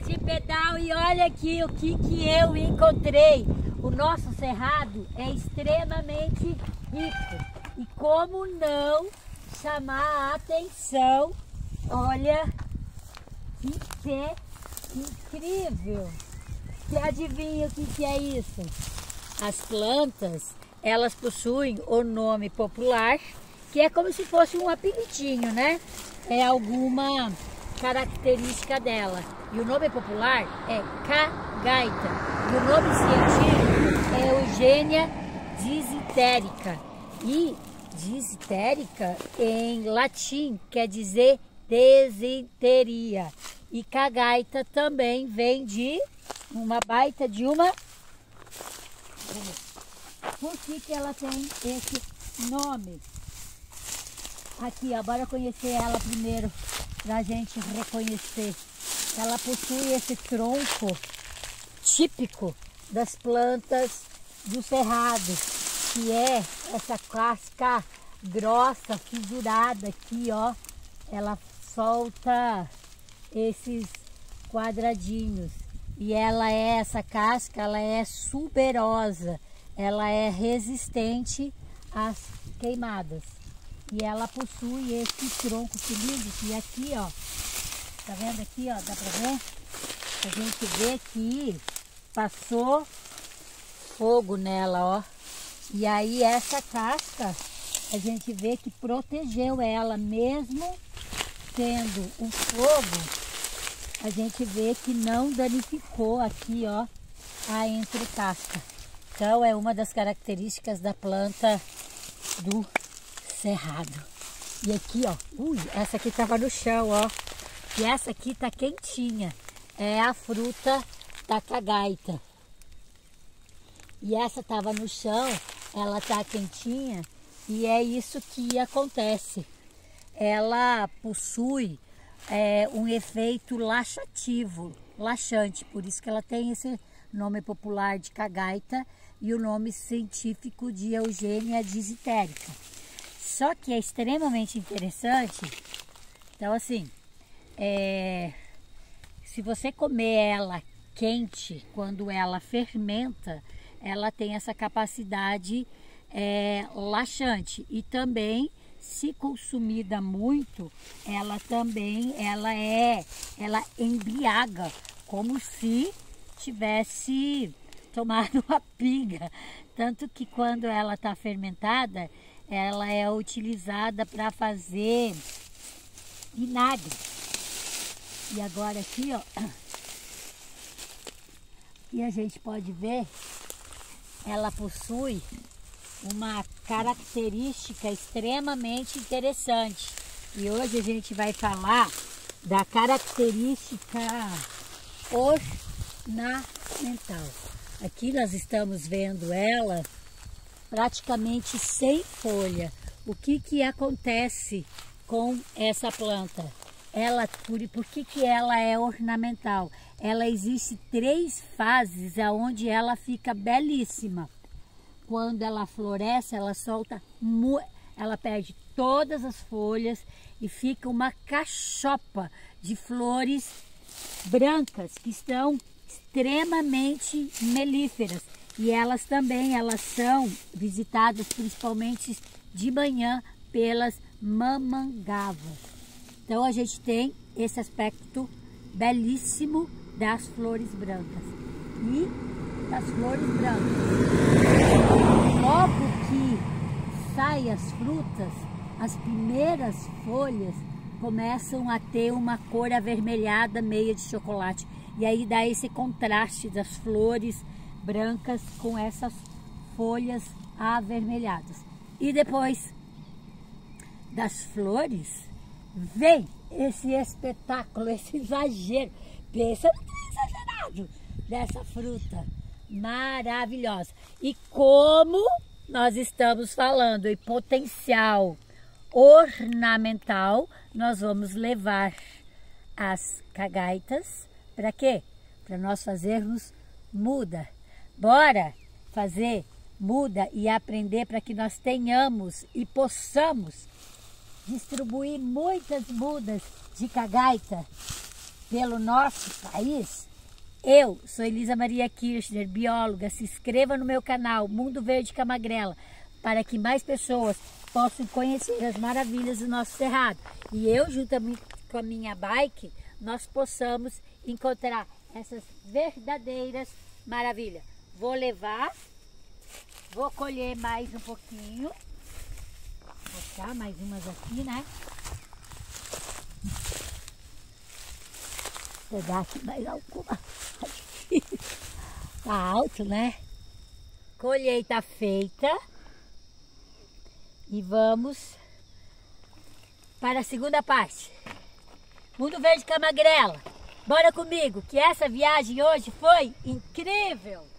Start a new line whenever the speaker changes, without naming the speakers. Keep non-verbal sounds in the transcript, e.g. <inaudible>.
de pedal e olha aqui o que, que eu encontrei. O nosso cerrado é extremamente rico. E como não chamar a atenção, olha que pé incrível. Você adivinha o que, que é isso? As plantas, elas possuem o nome popular, que é como se fosse um apelidinho, né? É alguma característica dela. E o nome popular é cagaita. E o nome científico é Eugênia dizitérica. E dizitérica em latim quer dizer desinteria. E cagaita também vem de uma baita de uma. Por que, que ela tem esse nome? Aqui, ó, bora conhecer ela primeiro para a gente reconhecer. Ela possui esse tronco típico das plantas do cerrado, que é essa casca grossa, fisurada aqui, ó. Ela solta esses quadradinhos. E ela é, essa casca, ela é superosa, ela é resistente às queimadas. E ela possui esse tronco cilíndrico. E aqui, ó, tá vendo aqui, ó, dá pra ver? A gente vê que passou fogo nela, ó. E aí essa casca, a gente vê que protegeu ela, mesmo tendo o fogo, a gente vê que não danificou aqui, ó, a entrecasca. Então é uma das características da planta do cerrado. E aqui, ó, ui, essa aqui tava no chão, ó. E essa aqui tá quentinha. É a fruta da cagaita. E essa tava no chão, ela tá quentinha. E é isso que acontece. Ela possui é, um efeito laxativo, laxante. Por isso que ela tem esse nome popular de cagaita e o nome científico de Eugênia dizitérica. Só que é extremamente interessante. Então, assim, é, se você comer ela quente, quando ela fermenta, ela tem essa capacidade é, laxante. E também, se consumida muito, ela também ela é, ela embriaga, como se tivesse tomado <laughs> uma pinga. Tanto que quando ela está fermentada, ela é utilizada para fazer vinagre. E agora aqui, ó, e a gente pode ver, ela possui uma característica extremamente interessante. E hoje a gente vai falar da característica ornamental. Aqui nós estamos vendo ela praticamente sem folha. O que que acontece com essa planta? Ela, por, por que que ela é ornamental? Ela existe três fases aonde ela fica belíssima. Quando ela floresce, ela solta, ela perde todas as folhas e fica uma cachopa de flores brancas que estão extremamente melíferas. E elas também, elas são visitadas principalmente de manhã pelas mamangavas. Então a gente tem esse aspecto belíssimo das flores brancas. E das flores brancas. Logo que saem as frutas, as primeiras folhas começam a ter uma cor avermelhada meia de chocolate. E aí dá esse contraste das flores brancas com essas folhas avermelhadas. E depois das flores, vem esse espetáculo, esse exagero. Pensa no exagerado dessa fruta maravilhosa. E como nós estamos falando em potencial ornamental, nós vamos levar as cagaitas para quê? Para nós fazermos muda Bora fazer muda e aprender para que nós tenhamos e possamos distribuir muitas mudas de cagaita pelo nosso país, eu sou Elisa Maria Kirchner, bióloga. Se inscreva no meu canal Mundo Verde Camagrela para que mais pessoas possam conhecer as maravilhas do nosso cerrado. E eu, juntamente com a minha bike, nós possamos encontrar essas verdadeiras maravilhas. Vou levar, vou colher mais um pouquinho. Vou botar mais umas aqui, né? Vou pegar aqui mais alguma. Tá alto, né? Colheita feita. E vamos para a segunda parte. Mundo Verde Camagrela. Bora comigo, que essa viagem hoje foi incrível!